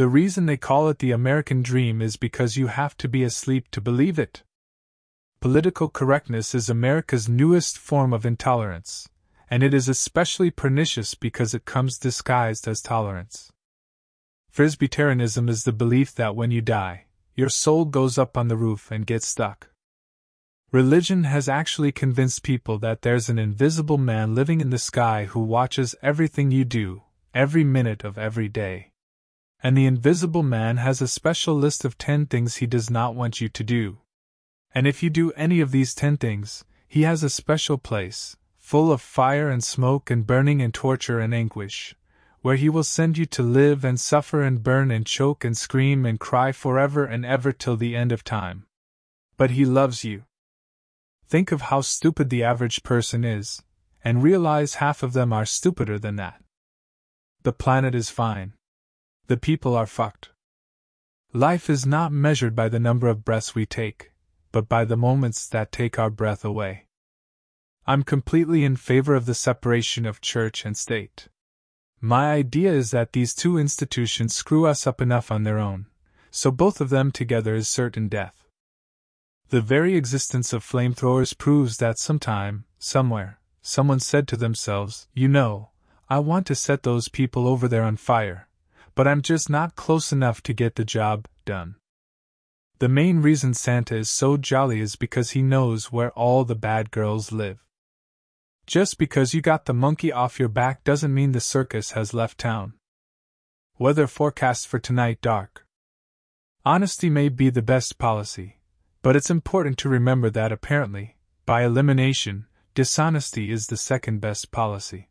The reason they call it the American dream is because you have to be asleep to believe it. Political correctness is America's newest form of intolerance, and it is especially pernicious because it comes disguised as tolerance. Presbyterianism is the belief that when you die, your soul goes up on the roof and gets stuck. Religion has actually convinced people that there's an invisible man living in the sky who watches everything you do, every minute of every day. And the invisible man has a special list of 10 things he does not want you to do. And if you do any of these 10 things, he has a special place, full of fire and smoke and burning and torture and anguish, where he will send you to live and suffer and burn and choke and scream and cry forever and ever till the end of time. But he loves you. Think of how stupid the average person is, and realize half of them are stupider than that. The planet is fine. The people are fucked. Life is not measured by the number of breaths we take, but by the moments that take our breath away. I'm completely in favor of the separation of church and state. My idea is that these two institutions screw us up enough on their own, so both of them together is certain death. The very existence of flamethrowers proves that sometime, somewhere, someone said to themselves, You know, I want to set those people over there on fire, but I'm just not close enough to get the job done. The main reason Santa is so jolly is because he knows where all the bad girls live. Just because you got the monkey off your back doesn't mean the circus has left town. Weather forecast for tonight dark. Honesty may be the best policy, but it's important to remember that apparently, by elimination, dishonesty is the second best policy.